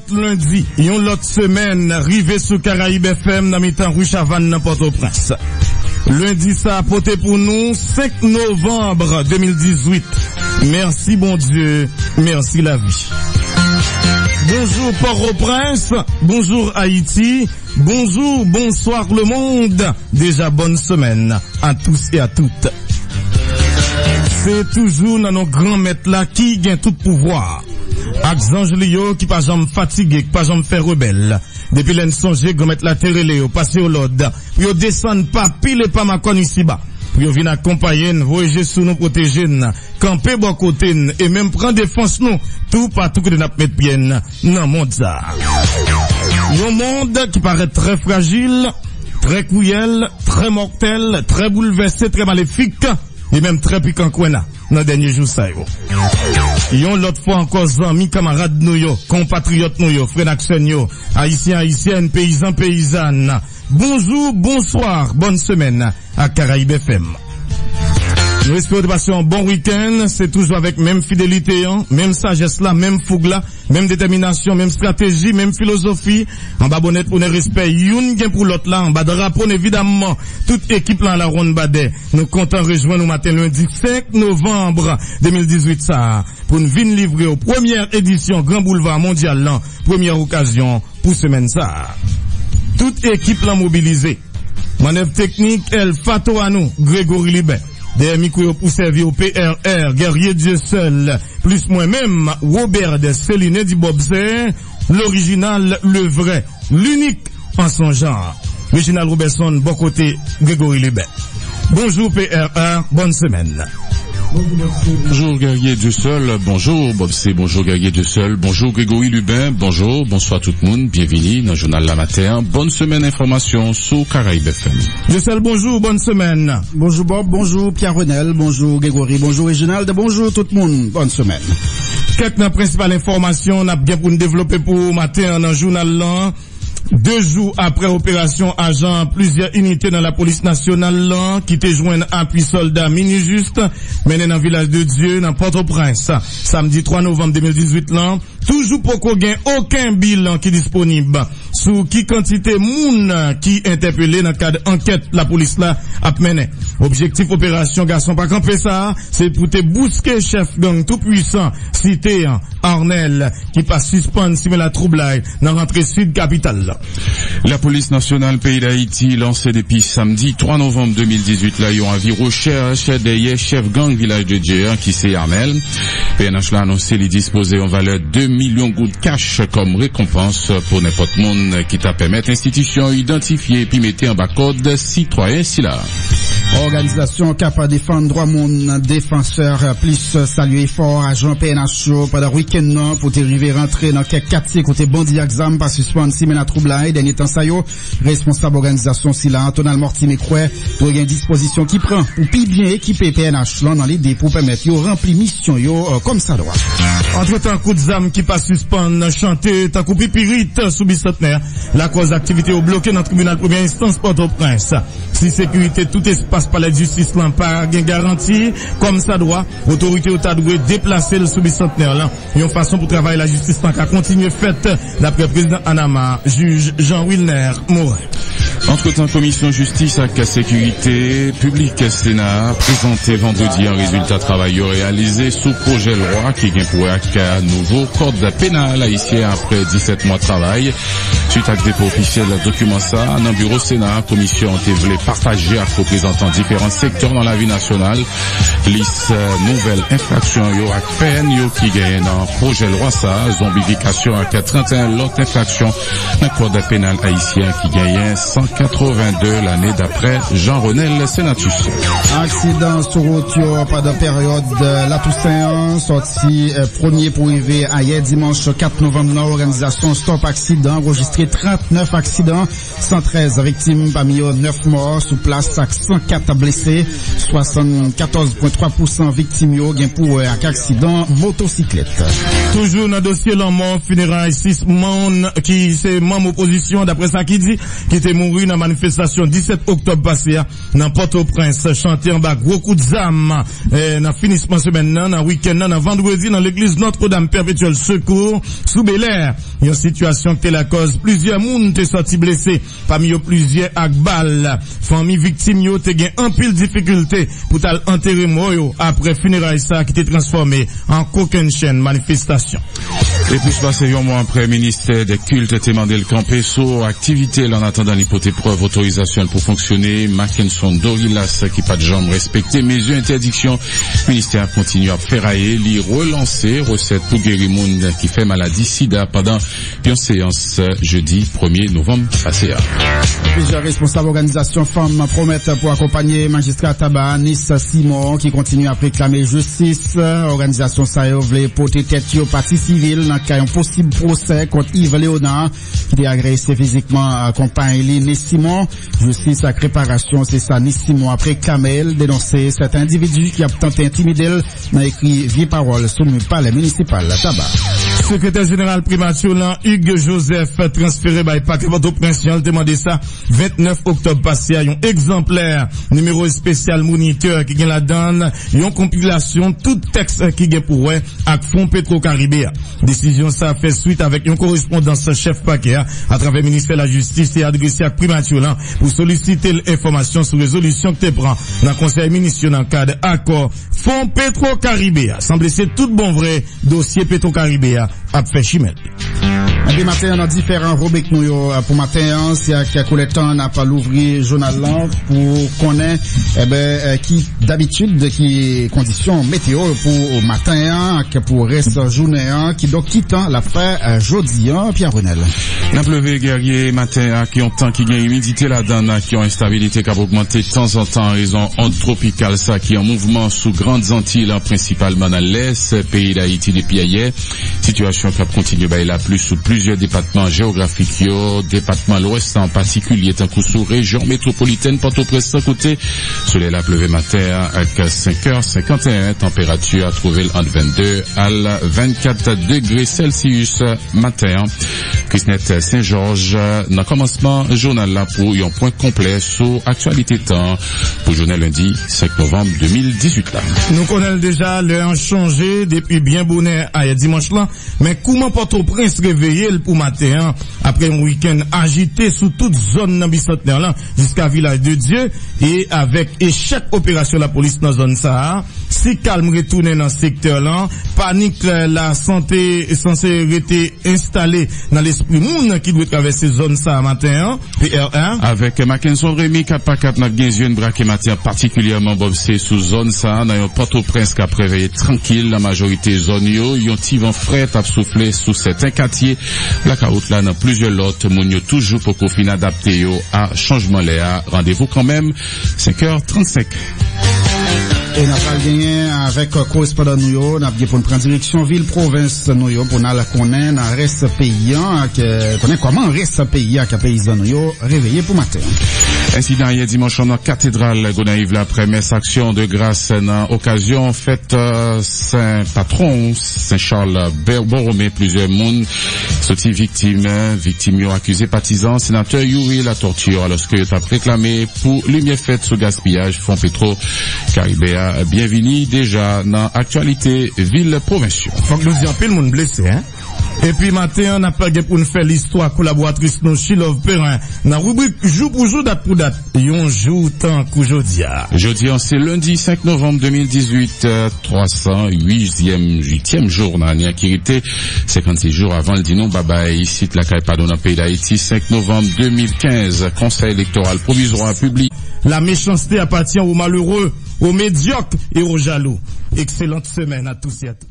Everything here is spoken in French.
l'autre lundi, yon l'autre semaine, rivé sous Caraïbe FM dans mi-temps rue Chavannes dans Port-au-Prince. Lundi ça a poté pour nous 5 novembre 2018. Merci bon Dieu, merci la vie. Bonjour Port-au-Prince, bonjour Haïti, bonjour, bonsoir le monde. Déjà bonne semaine à tous et à toutes. C'est toujours dans nos grands maîtres là qui gagne tout pouvoir. Ak zanj qui pas jamais fatigué, qui pas jamais rebelle. Depuis l'en songe, mettre la terre yo, passer au lode. Yo descend pas pile pas ma ici bas. Puis yo vient accompagner, voyager sous nous protéger, camper bon côté, et même prendre défense nous, tout partout que nous mettre pied, dans monde ça. Un monde qui paraît très fragile, très cruel, très mortel, très bouleversé, très maléfique, et même très piquant quoi dans le dernier jour ça yo. Yon l'autre fois encore amis, camarades nous yo, compatriotes nous yo, frères yo, haïtiens, haïtiennes, paysans, paysannes. Bonjour, bonsoir, bonne semaine à Caraïbes FM. Nous espérons de passer un bon week-end. C'est toujours avec même fidélité, hein, même sagesse là, même fougue là, même détermination, même stratégie, même philosophie. En bas bonnet pour le respect, youn gen pour l'autre là, en bas de rapport évidemment, toute équipe là la ronde badet. Nous comptons rejoindre nous matin lundi 5 novembre 2018 ça, pour une vine livrée aux premières éditions Grand Boulevard Mondial là, première occasion pour semaine ça. Toute équipe là mobilisée. Manœuvre technique, El Fato à nous, Grégory Libet. Des micros pour servir au PRR, guerrier Dieu seul, plus moi-même, Robert de Céline dit Bobzer, l'original, le vrai, l'unique en son genre. Reginald Robertson, bon côté, Grégory Lebet. Bonjour PRR, bonne semaine. Bonjour Guerrier du Seul, bonjour Bob C, bonjour Guerrier du Seul, bonjour Grégory Lubin, bonjour, bonsoir tout le monde, bienvenue dans le journal La Matin, bonne semaine information sur Caraïbes FM. Du Seul, bonjour, bonne semaine. Bonjour Bob, bonjour Pierre Renel, bonjour Grégory, bonjour Réginald, bonjour tout le monde, bonne semaine. Quelques principales informations, on a bien pour nous développer pour matin dans le journal là. Deux jours après opération agent, plusieurs unités dans la police nationale qui te joignent appui soldat mini-juste, mené dans le village de Dieu, dans Port-au-Prince. Samedi 3 novembre 2018 là, toujours pour qu'on gagne aucun bilan qui est disponible. Sous qui quantité moun qui interpellé dans le cadre enquête la police là a mené. Objectif opération garçon pas camper ça, c'est pour te bousquer chef gang tout puissant, cité Arnel, qui passe suspendre si la trouble dans rentrée sud capitale. La police nationale pays d'Haïti lancé depuis samedi 3 novembre 2018 là, ils ont avis recherche des chef gang village de Dieu qui c'est Arnel. PNH l'a annoncé les disposer en valeur 2 millions de gouttes cash comme récompense pour n'importe monde qui t'a permettre institution identifiée puis mettre en bas code citoyen si là. Organisation capable de défendre droit mon défenseur plus saluer fort agent PNH pendant le week-end pour te arriver rentrer dans quelques quartiers côté bandit exam pas suspendre si la trouble dernier temps ça yo responsable organisation si là Antonal Mortimer croix pour une disposition qui prend pour plus bien équiper PNH là dans l'idée pour permettre yo remplir mission yo euh, comme ça doit. Entre temps coup de zam qui pas suspendre chanter tant coup pipirite sous bicentenaire la cause d'activité au bloqué dans le tribunal première instance Port-au-Prince. Si sécurité tout espace par la justice là pas garantie comme ça doit autorité au doit déplacer le sous bicentenaire là une façon pour travailler la justice là continuer faite d'après président Anama juge Jean Wilner Morin. Entre-temps, Commission Justice et Sécurité publique Sénat présenté vendredi un résultat travail réalisé sous projet de loi qui vient pour un nouveau code pénal haïtien après 17 mois de travail. Suite à dépôt officiel de document ça, dans le bureau Sénat, commission a voulu partager avec représentants différents secteurs dans la vie nationale. Liste nouvelle infraction yo à peine yo qui gagne dans projet loi ça, zombification à 31 l'autre infraction dans code pénal haïtien qui gagne 182 l'année d'après Jean-Renel Sénatus. Accident sur route pendant période la Toussaint, sorti euh, premier pour arriver hier dimanche 4 novembre, l'organisation Stop Accident enregistré enregistré 39 accidents, 113 victimes parmi eux 9 morts sous place 104 blessés, 74.3% victimes yo gain pour un accident motocyclette. Toujours dans le dossier la mort funérailles 6 monde qui c'est membre opposition d'après ça qui dit qui était mouru dans la manifestation 17 octobre passé dans Port-au-Prince chanté en bas gros coup de zam eh, dans finissement semaine dans week-end dans vendredi dans l'église Notre-Dame perpétuelle secours sous Bel Air. Une situation qui est la cause plusieurs monde sont sortis blessés parmi plusieurs ak balles. Famille victime yo te un pile difficulté pour tal enterrer mort après funérailles ça qui était transformé en coquin chaîne manifestation. Et puis, passer un mois après, ministère des cultes a demandé le campé sur activité en attendant l'hypothèse preuve autorisation pour fonctionner. Mackinson Dorilas qui pas de jambes respectées, mesures interdiction. Ministère continue à ferrailler, l'y relancer recette pour guérir monde qui fait maladie sida pendant une séance jeudi 1er novembre passé. Plusieurs responsables organisations femmes promettent pour accompagner magistrat Tabac Nice Simon qui continue à réclamer justice. Organisation voulait porter tête au parti civil dans un possible procès contre Yves Léonard qui a agressé physiquement à compagnie Nice Simon. Justice à réparation, c'est ça Nice Simon après Kamel dénoncer cet individu qui a tenté d'intimider dans écrit Vie Parole sur le palais municipal Tabac. Secrétaire général primature là, Hugues Joseph transféré par Paquet Prince demandé ça 29 octobre passé à un exemplaire numéro spécial moniteur qui gagne la donne, une compilation tout texte qui gagne pour ouais avec Fonds Petro Caribéa. Décision ça fait suite avec une correspondance chef paquet à travers le ministère de la Justice et adressé pour solliciter l'information sur résolution que tu prends dans le conseil ministériel dans le cadre accord Fonds Petro Caribéa. Semble c'est tout bon vrai dossier Petro ap fè chimèd. Chimel. Des matins dans différents rubriques nous pour matin, qui a collé temps n'a pas l'ouvrir journal là pour connaître eh ben qui d'habitude qui conditions météo pour matin que pour reste journée qui donc quittant l'affaire jeudi Pierre Brunel. La pleuvé guerrier matin qui ont temps qui gagne humidité la donne qui ont instabilité qui a augmenté de temps en temps en raison onde tropicale ça qui est en mouvement sous grandes Antilles principalement dans l'est pays d'Haïti depuis hier situation qui a continué bah, la plus sous plusieurs départements géographiques yo, département l'ouest en particulier tant sous région métropolitaine Port-au-Prince côté soleil la pleuvé matin à 5h51 température à trouver entre 22 à 24 degrés Celsius matin Christnet Saint-Georges dans commencement journal là pour un point complet sur actualité temps pour journal lundi 5 novembre 2018 là. Nous connaissons déjà l'heure changé depuis bien bonnet à dimanche là mais comment Port-au-Prince réveillé pour matin hein, après un week-end agité sous toute zone dans là jusqu'à Village de Dieu et avec échec opération la police dans zone ça si calme retourné dans ce secteur là panique la santé est censée être installée dans l'esprit monde qui doit traverser zone ça matin hein, PR1 avec Mackinson Rémi Kapakat n'a une braqué matière particulièrement bossé sous zone ça dans un Port-au-Prince qui a préveillé tranquille la majorité zone yo. Yon vent frais a soufflé sous certains quartiers. La caroute là dans plusieurs lots moun toujours pour qu'on adapté à changement léa rendez-vous quand même 5h35 et n'a pas gagné avec correspondant nous yo, n'a pas pour prendre direction ville province nous yo pour n'a la connaître dans reste paysan que connaît comment reste paysan que paysan nous yo réveillé pour matin. Incident hier dimanche dans la cathédrale Gonaïve après messe action de grâce dans occasion fête Saint Patron Saint Charles Borromé plusieurs monde sorti victime victime accusé partisan sénateur Yuri la torture alors que a réclamé pour lumière faite sous gaspillage fonds pétro Caribéa bienvenue déjà dans l'actualité ville provinciale. Faut que nous disions le monde blessé, hein? Et puis matin, on a pas pour nous faire l'histoire collaboratrice nous Chilov Perrin. Dans la rubrique jour pour jour, date pour date. Yon jour tant qu'aujourd'hui. Jeudi, c'est lundi 5 novembre 2018, 308e, 8e jour dans l'activité. 56 jours avant le dinon baba ici, la Caïpadon dans le pays d'Haïti, 5 novembre 2015, conseil électoral provisoire public. La méchanceté appartient aux malheureux, aux médiocres et aux jaloux. Excellente semaine à tous et à tous.